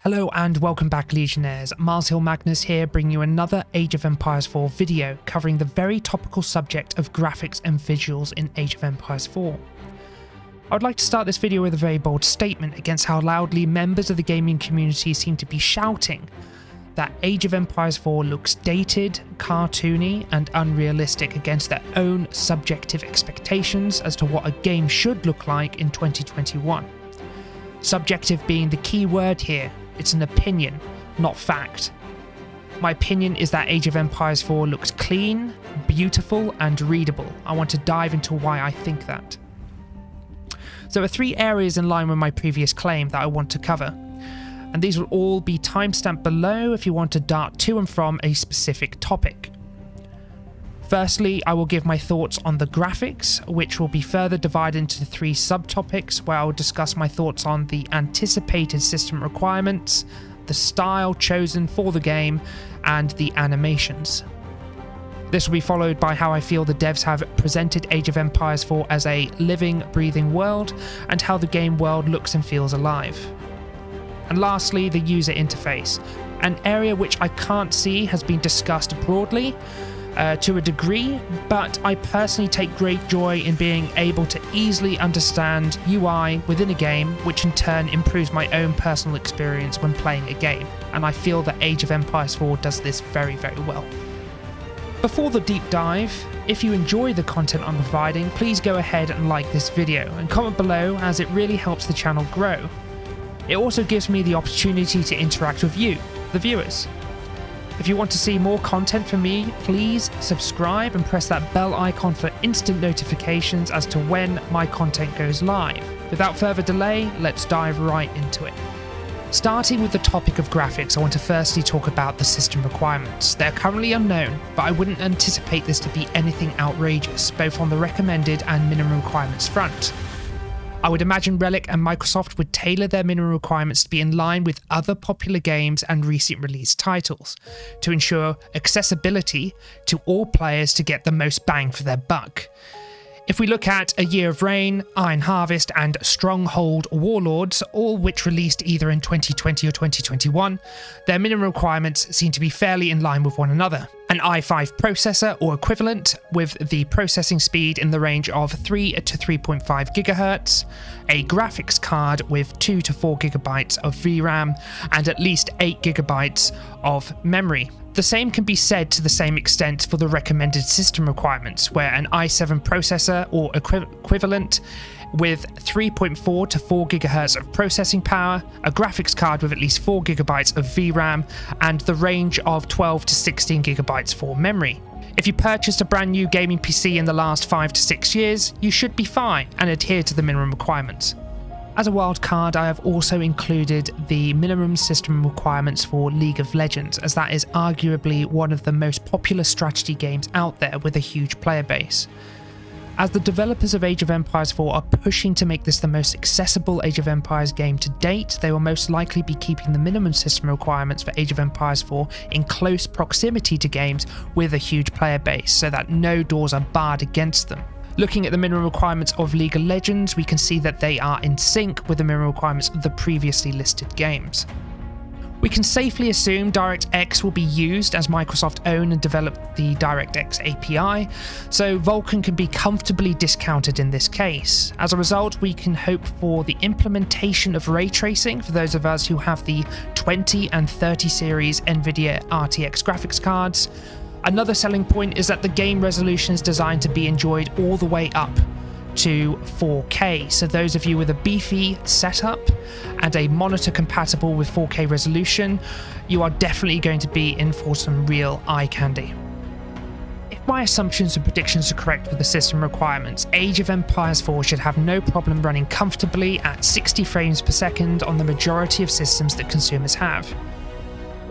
Hello and welcome back Legionnaires, MarZhill Magnus here bringing you another Age of Empires 4 video covering the very topical subject of graphics and visuals in Age of Empires 4. I would like to start this video with a very bold statement against how loudly members of the gaming community seem to be shouting that Age of Empires 4 looks dated, cartoony, and unrealistic against their own subjective expectations as to what a game should look like in 2021. Subjective being the key word here, it's an opinion, not fact. My opinion is that Age of Empires 4 looks clean, beautiful, and readable. I want to dive into why I think that. So there are three areas in line with my previous claim that I want to cover, and these will all be timestamped below if you want to dart to and from a specific topic. Firstly, I will give my thoughts on the graphics, which will be further divided into three subtopics where I will discuss my thoughts on the anticipated system requirements, the style chosen for the game, and the animations. This will be followed by how I feel the devs have presented Age of Empires 4 as a living, breathing world, and how the game world looks and feels alive. And lastly, the user interface, an area which I can't see has been discussed broadly, uh, to a degree, but I personally take great joy in being able to easily understand UI within a game, which in turn improves my own personal experience when playing a game, and I feel that Age of Empires 4 does this very, very well. Before the deep dive, if you enjoy the content I'm providing, please go ahead and like this video and comment below as it really helps the channel grow. It also gives me the opportunity to interact with you, the viewers. If you want to see more content from me, please subscribe and press that bell icon for instant notifications as to when my content goes live. Without further delay, let's dive right into it. Starting with the topic of graphics, I want to firstly talk about the system requirements. They're currently unknown, but I wouldn't anticipate this to be anything outrageous, both on the recommended and minimum requirements front. I would imagine Relic and Microsoft would tailor their minimum requirements to be in line with other popular games and recent release titles, to ensure accessibility to all players to get the most bang for their buck. If we look at A Year of Rain, Iron Harvest, and Stronghold Warlords, all which released either in 2020 or 2021, their minimum requirements seem to be fairly in line with one another. An i5 processor or equivalent with the processing speed in the range of 3 to 3.5 GHz, a graphics card with 2 to 4 GB of VRAM, and at least 8 GB of memory. The same can be said to the same extent for the recommended system requirements, where an i7 processor or equi equivalent with 3.4 to 4 GHz of processing power, a graphics card with at least 4 GB of VRAM, and the range of 12 to 16 GB for memory. If you purchased a brand new gaming PC in the last 5 to 6 years, you should be fine and adhere to the minimum requirements. As a wildcard, I have also included the minimum system requirements for League of Legends, as that is arguably one of the most popular strategy games out there with a huge player base. As the developers of Age of Empires 4 are pushing to make this the most accessible Age of Empires game to date, they will most likely be keeping the minimum system requirements for Age of Empires 4 in close proximity to games with a huge player base, so that no doors are barred against them. Looking at the minimum requirements of League of Legends, we can see that they are in sync with the minimum requirements of the previously listed games. We can safely assume DirectX will be used as Microsoft own and develop the DirectX API, so Vulkan can be comfortably discounted in this case. As a result, we can hope for the implementation of ray tracing for those of us who have the 20 and 30 series NVIDIA RTX graphics cards, Another selling point is that the game resolution is designed to be enjoyed all the way up to 4K. So those of you with a beefy setup and a monitor compatible with 4K resolution, you are definitely going to be in for some real eye candy. If my assumptions and predictions are correct with the system requirements, Age of Empires 4 should have no problem running comfortably at 60 frames per second on the majority of systems that consumers have.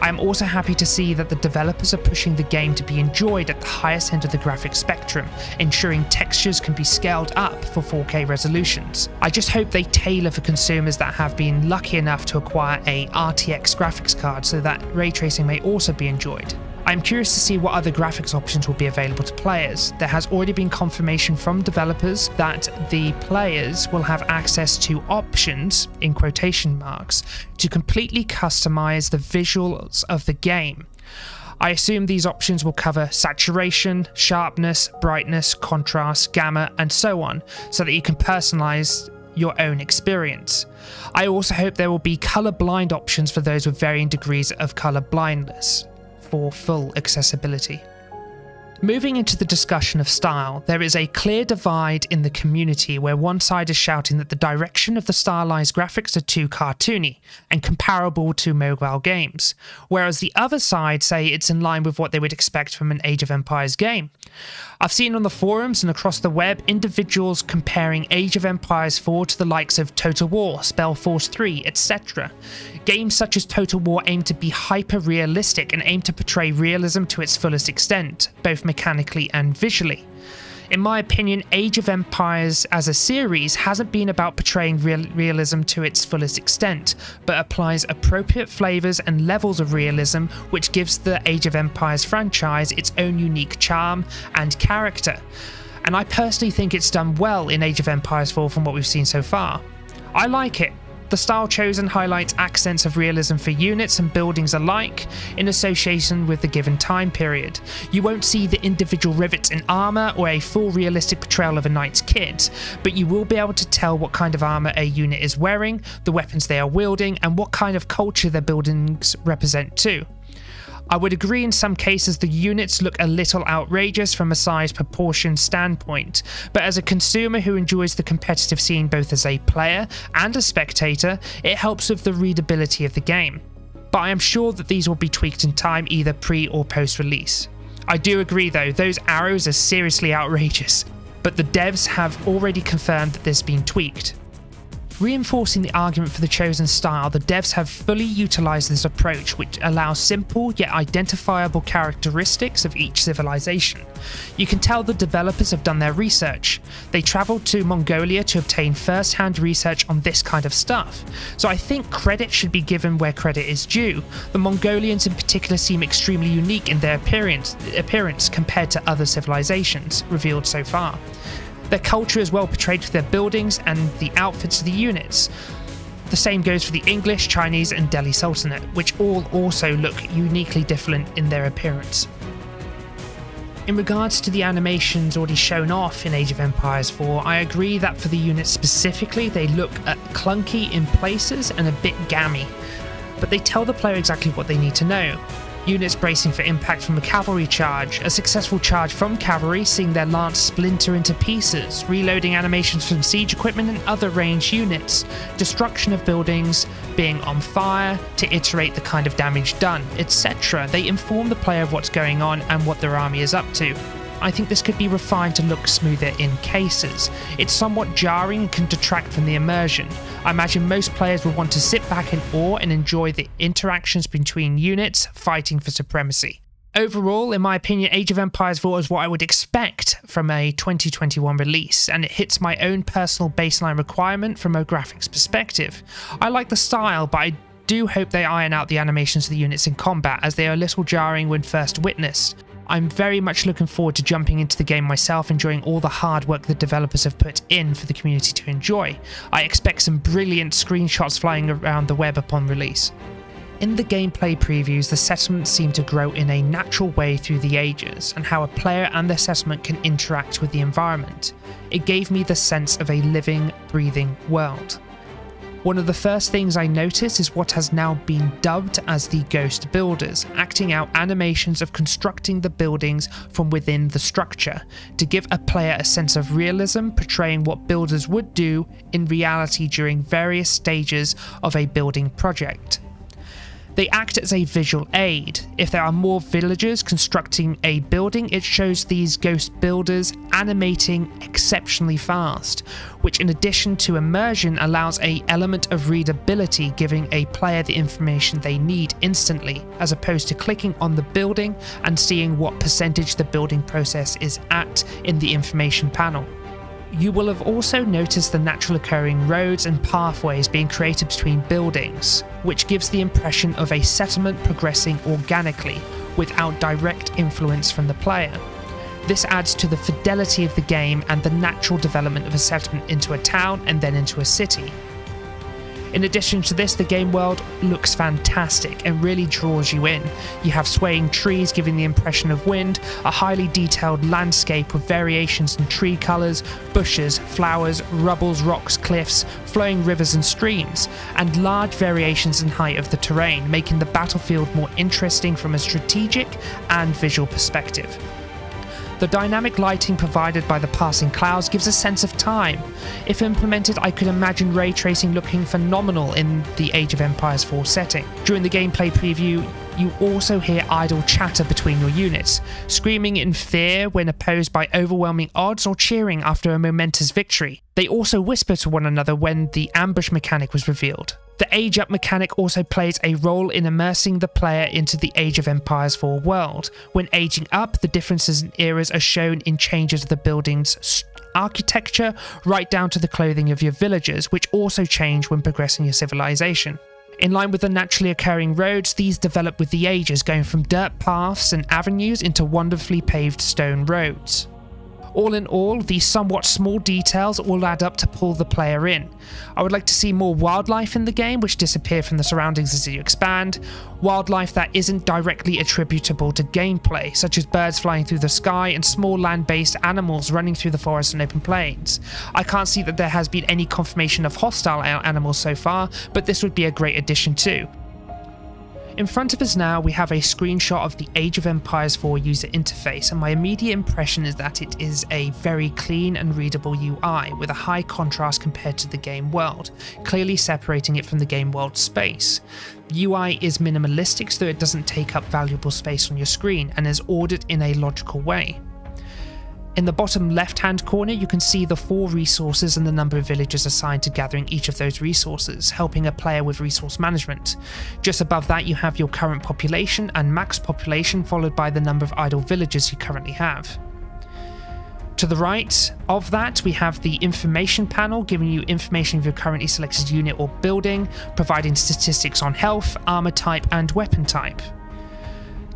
I am also happy to see that the developers are pushing the game to be enjoyed at the highest end of the graphic spectrum, ensuring textures can be scaled up for 4K resolutions. I just hope they tailor for consumers that have been lucky enough to acquire a RTX graphics card so that ray tracing may also be enjoyed. I'm curious to see what other graphics options will be available to players. There has already been confirmation from developers that the players will have access to options, in quotation marks, to completely customize the visuals of the game. I assume these options will cover saturation, sharpness, brightness, contrast, gamma, and so on, so that you can personalize your own experience. I also hope there will be color blind options for those with varying degrees of color blindness for full accessibility. Moving into the discussion of style, there is a clear divide in the community where one side is shouting that the direction of the stylized graphics are too cartoony and comparable to mobile games, whereas the other side say it's in line with what they would expect from an Age of Empires game. I've seen on the forums and across the web individuals comparing Age of Empires 4 to the likes of Total War, Spellforce 3, etc. Games such as Total War aim to be hyper realistic and aim to portray realism to its fullest extent, mechanically and visually. In my opinion, Age of Empires as a series hasn't been about portraying real realism to its fullest extent, but applies appropriate flavours and levels of realism, which gives the Age of Empires franchise its own unique charm and character. And I personally think it's done well in Age of Empires 4 from what we've seen so far. I like it, the style chosen highlights accents of realism for units and buildings alike in association with the given time period. You won't see the individual rivets in armour or a full realistic portrayal of a knight's kit, but you will be able to tell what kind of armour a unit is wearing, the weapons they are wielding, and what kind of culture their buildings represent too. I would agree in some cases the units look a little outrageous from a size proportion standpoint, but as a consumer who enjoys the competitive scene both as a player and a spectator, it helps with the readability of the game. But I am sure that these will be tweaked in time either pre or post release. I do agree though, those arrows are seriously outrageous, but the devs have already confirmed that this has been tweaked. Reinforcing the argument for the chosen style, the devs have fully utilized this approach, which allows simple yet identifiable characteristics of each civilization. You can tell the developers have done their research. They traveled to Mongolia to obtain first hand research on this kind of stuff, so I think credit should be given where credit is due. The Mongolians in particular seem extremely unique in their appearance, appearance compared to other civilizations revealed so far. Their culture is well portrayed through their buildings and the outfits of the units. The same goes for the English, Chinese, and Delhi Sultanate, which all also look uniquely different in their appearance. In regards to the animations already shown off in Age of Empires 4, I agree that for the units specifically, they look clunky in places and a bit gammy, but they tell the player exactly what they need to know units bracing for impact from a cavalry charge, a successful charge from cavalry seeing their lance splinter into pieces, reloading animations from siege equipment and other ranged units, destruction of buildings, being on fire to iterate the kind of damage done, etc. They inform the player of what's going on and what their army is up to. I think this could be refined to look smoother in cases. It's somewhat jarring and can detract from the immersion. I imagine most players will want to sit back in awe and enjoy the interactions between units fighting for supremacy. Overall, in my opinion, Age of Empires 4 is what I would expect from a 2021 release, and it hits my own personal baseline requirement from a graphics perspective. I like the style, but I do hope they iron out the animations of the units in combat, as they are a little jarring when first witnessed. I'm very much looking forward to jumping into the game myself, enjoying all the hard work the developers have put in for the community to enjoy. I expect some brilliant screenshots flying around the web upon release. In the gameplay previews, the settlements seem to grow in a natural way through the ages, and how a player and their settlement can interact with the environment. It gave me the sense of a living, breathing world. One of the first things I notice is what has now been dubbed as the Ghost Builders, acting out animations of constructing the buildings from within the structure, to give a player a sense of realism, portraying what builders would do in reality during various stages of a building project. They act as a visual aid. If there are more villagers constructing a building, it shows these ghost builders animating exceptionally fast, which in addition to immersion allows a element of readability giving a player the information they need instantly, as opposed to clicking on the building and seeing what percentage the building process is at in the information panel. You will have also noticed the natural occurring roads and pathways being created between buildings, which gives the impression of a settlement progressing organically, without direct influence from the player. This adds to the fidelity of the game and the natural development of a settlement into a town and then into a city. In addition to this, the game world looks fantastic and really draws you in. You have swaying trees giving the impression of wind, a highly detailed landscape with variations in tree colours, bushes, flowers, rubbles, rocks, cliffs, flowing rivers and streams, and large variations in height of the terrain, making the battlefield more interesting from a strategic and visual perspective. The dynamic lighting provided by the passing clouds gives a sense of time. If implemented, I could imagine ray tracing looking phenomenal in the Age of Empires 4 setting. During the gameplay preview, you also hear idle chatter between your units, screaming in fear when opposed by overwhelming odds or cheering after a momentous victory. They also whisper to one another when the ambush mechanic was revealed. The age up mechanic also plays a role in immersing the player into the Age of Empires 4 world. When aging up, the differences in eras are shown in changes of the building's architecture, right down to the clothing of your villagers, which also change when progressing your civilization. In line with the naturally occurring roads, these develop with the ages, going from dirt paths and avenues into wonderfully paved stone roads. All in all, these somewhat small details all add up to pull the player in. I would like to see more wildlife in the game, which disappear from the surroundings as you expand, wildlife that isn't directly attributable to gameplay, such as birds flying through the sky and small land-based animals running through the forest and open plains. I can't see that there has been any confirmation of hostile animals so far, but this would be a great addition too. In front of us now we have a screenshot of the Age of Empires 4 user interface and my immediate impression is that it is a very clean and readable UI with a high contrast compared to the game world, clearly separating it from the game world space. UI is minimalistic so it doesn't take up valuable space on your screen and is ordered in a logical way. In the bottom left hand corner, you can see the four resources and the number of villagers assigned to gathering each of those resources, helping a player with resource management. Just above that, you have your current population and max population, followed by the number of idle villagers you currently have. To the right of that, we have the information panel giving you information of your currently selected unit or building, providing statistics on health, armor type, and weapon type.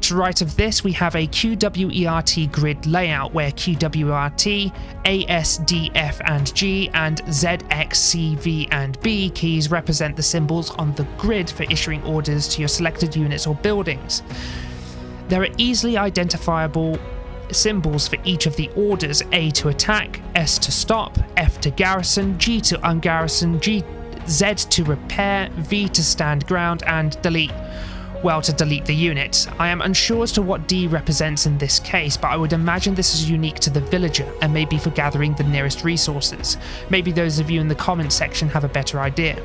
To right of this, we have a QWERT grid layout where QWERT, A, S, D, F, and G, and Z, X, C, V, and B keys represent the symbols on the grid for issuing orders to your selected units or buildings. There are easily identifiable symbols for each of the orders A to attack, S to stop, F to garrison, G to ungarrison, G, Z to repair, V to stand ground, and delete well to delete the unit. I am unsure as to what D represents in this case, but I would imagine this is unique to the villager and maybe for gathering the nearest resources. Maybe those of you in the comments section have a better idea.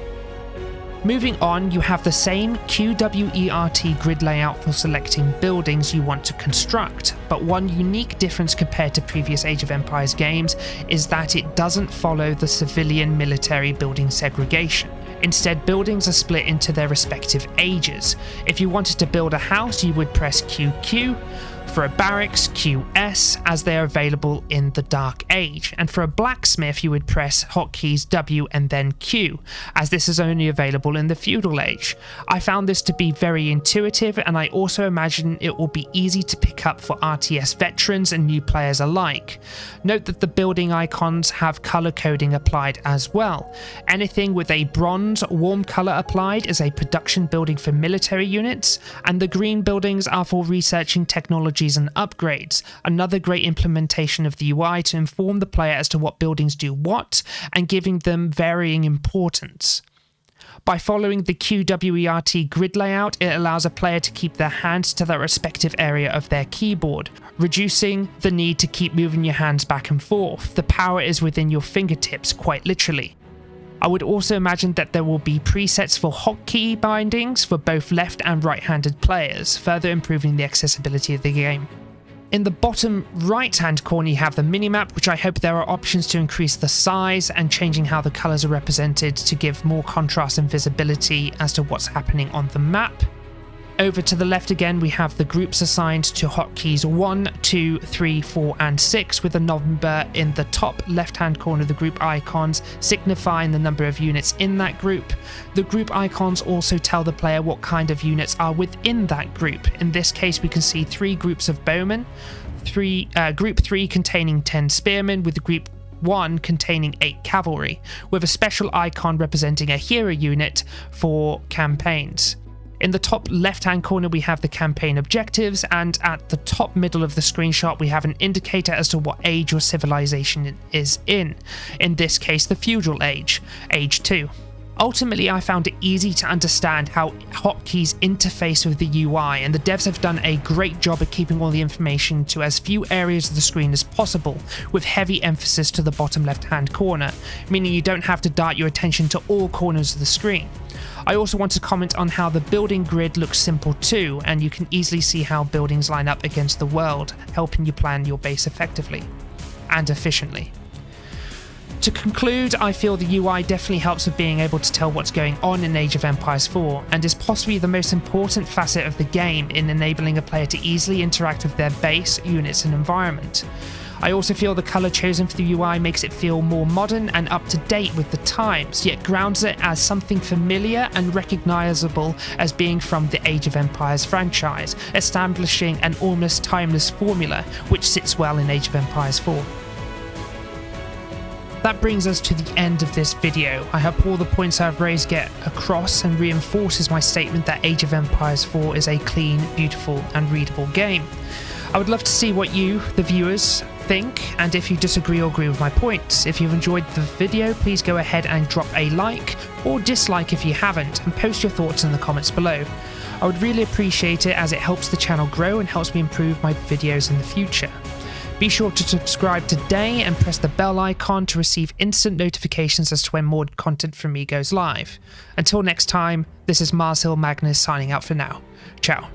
Moving on, you have the same QWERT grid layout for selecting buildings you want to construct, but one unique difference compared to previous Age of Empires games is that it doesn't follow the civilian military building segregation. Instead, buildings are split into their respective ages. If you wanted to build a house, you would press QQ, for a barracks, QS, as they are available in the Dark Age, and for a blacksmith you would press hotkeys W and then Q, as this is only available in the Feudal Age. I found this to be very intuitive, and I also imagine it will be easy to pick up for RTS veterans and new players alike. Note that the building icons have colour coding applied as well. Anything with a bronze warm colour applied is a production building for military units, and the green buildings are for researching technology and upgrades. Another great implementation of the UI to inform the player as to what buildings do what and giving them varying importance. By following the QWERT grid layout, it allows a player to keep their hands to their respective area of their keyboard, reducing the need to keep moving your hands back and forth. The power is within your fingertips, quite literally. I would also imagine that there will be presets for hotkey bindings for both left and right handed players, further improving the accessibility of the game. In the bottom right hand corner you have the minimap which I hope there are options to increase the size and changing how the colours are represented to give more contrast and visibility as to what's happening on the map. Over to the left again, we have the groups assigned to hotkeys 1, 2, 3, 4, and 6, with a number in the top left hand corner of the group icons signifying the number of units in that group. The group icons also tell the player what kind of units are within that group. In this case, we can see three groups of bowmen, three, uh, group 3 containing 10 spearmen, with group 1 containing 8 cavalry, with a special icon representing a hero unit for campaigns. In the top left hand corner we have the campaign objectives and at the top middle of the screenshot we have an indicator as to what age your civilization is in. In this case the feudal age, age 2. Ultimately, I found it easy to understand how hotkeys interface with the UI, and the devs have done a great job at keeping all the information to as few areas of the screen as possible, with heavy emphasis to the bottom left hand corner, meaning you don't have to dart your attention to all corners of the screen. I also want to comment on how the building grid looks simple too, and you can easily see how buildings line up against the world, helping you plan your base effectively and efficiently. To conclude, I feel the UI definitely helps with being able to tell what's going on in Age of Empires 4, and is possibly the most important facet of the game in enabling a player to easily interact with their base, units, and environment. I also feel the colour chosen for the UI makes it feel more modern and up to date with the times, yet grounds it as something familiar and recognisable as being from the Age of Empires franchise, establishing an almost timeless formula which sits well in Age of Empires 4. That brings us to the end of this video. I hope all the points I've raised get across and reinforces my statement that Age of Empires 4 is a clean, beautiful and readable game. I would love to see what you, the viewers, think and if you disagree or agree with my points. If you've enjoyed the video, please go ahead and drop a like or dislike if you haven't and post your thoughts in the comments below. I would really appreciate it as it helps the channel grow and helps me improve my videos in the future. Be sure to subscribe today and press the bell icon to receive instant notifications as to when more content from me goes live. Until next time, this is MarZhill Magnus signing out for now. Ciao.